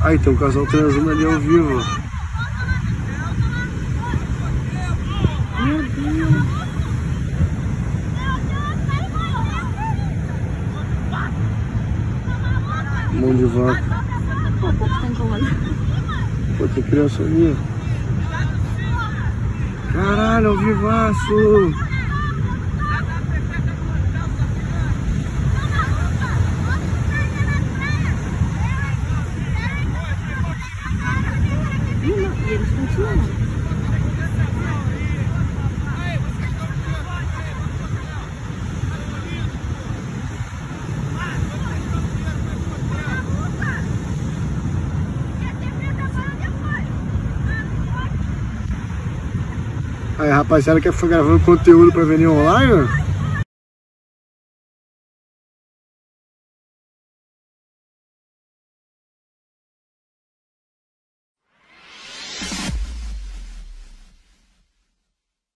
Aí tem um casal transando ali ao vivo. Meu Deus. Mão de vaca. Pô, o povo tá incomodando. Pô, tem criança ali. Caralho, ao vivaço! E eles continuam. Aí, rapaziada, quer ficar gravando conteúdo pra vender online? ó?